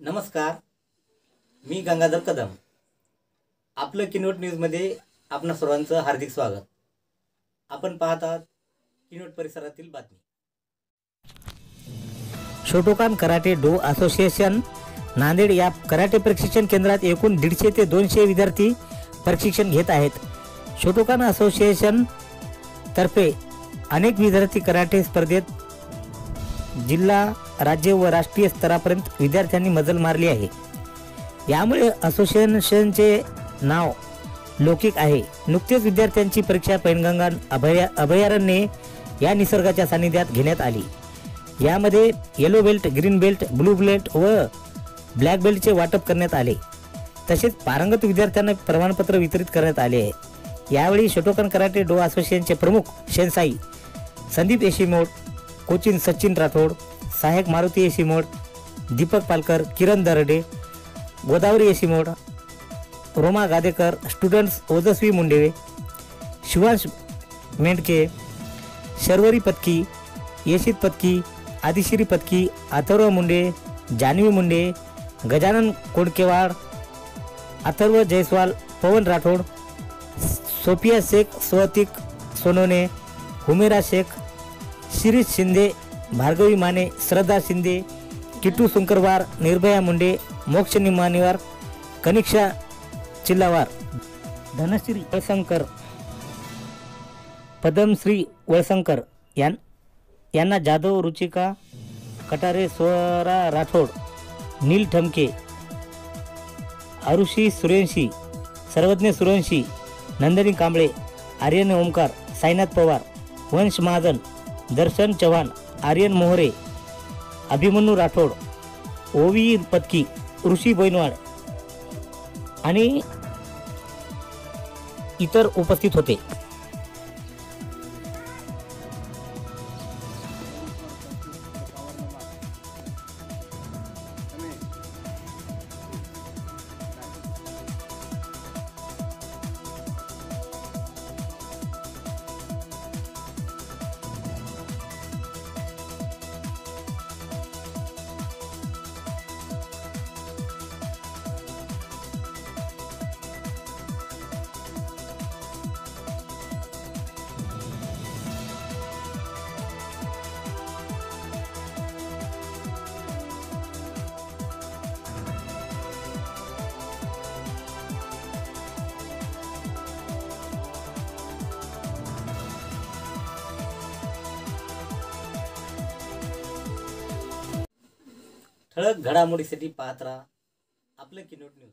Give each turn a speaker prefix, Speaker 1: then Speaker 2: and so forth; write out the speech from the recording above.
Speaker 1: नमस्कार. मी गंगाधर कदम. आपलं किनोट न्यूजमध्ये आपणा सर्वांचं हार्दिक स्वागत. आपण पाहत आहात किनोट परिसरातील बातमी. Shotokan karate do association Nanded या कराटे प्रशिक्षण केंद्रात एकूण दीडशे ते दोनशे विद्यार्थी प्रशिक्षण घेत आहेत. शोटोकान असोसिएशन तर्फे अनेक विद्यार्थी कराटे स्पर्धेत जिल्हा राज्य व राष्ट्रीय स्तरापर्यंत विद्यार्थ्यांनी मजल मारली आहे. यामुळे असोसिएशनचे नाव लौकिक आहे. नुकतेच विद्यार्थ्यांची परीक्षा पैनगंगा अभया अभयारण्ये या निसर्गाच्या सानिध्यात घेण्यात आली. यामध्ये yellow belt green belt blue belt व ब्लॅक बेल्टचे वाटप करण्यात आले. तसेच पारंगत विद्यार्थ्यांना प्रमाणपत्र वितरित करण्यात आले आहे. यावेळी शोटोकन कराटे डो असोसिएशनचे प्रमुख शेनसाई संदीप येशीमोड कोचिन सचिन राठोड सहायक मारुती येशीमोड दीपक पालकर किरण दरडे गोदावरी येशीमोड रोमा गादेकर स्टुडंट्स ओजस्वी मुंडेवे शिवांश मेंडके शर्वरी पत्की येशित पत्की आदिशिरी पत्की अथर्व मुंडे जान्हवी मुंडे गजानन कोडकेवाड अथर्व जयस्वाल पवन राठोड सोफिया शेख स्वतिक सोनोने हुमेरा शेख शिरीष शिंदे भार्गवी माने श्रद्धा शिंदे किट्टू सुंकरवार निर्भया मुंडे मोक्ष निमानीवार कनिक्षा चिल्लावार. धनश्री वळसंकर पद्मश्री वळसंकर यां यांना जाधव रुचिका कटारे स्वरा राठोड नील ठमके आरुषी सुरेंशी सर्वज्ञ सुरवंशी नंदिनी कांबळे आर्यन ओंकार साईनाथ पवार वंश महाजन दर्शन चव्हाण आर्यन मोहरे अभिमन्यू राठोड ओवी पत्की ऋषी बैनवाड आणि इतर उपस्थित होते. ठळक घडामोडीसाठी पाहत राहा. आपलं किनोट न्यूज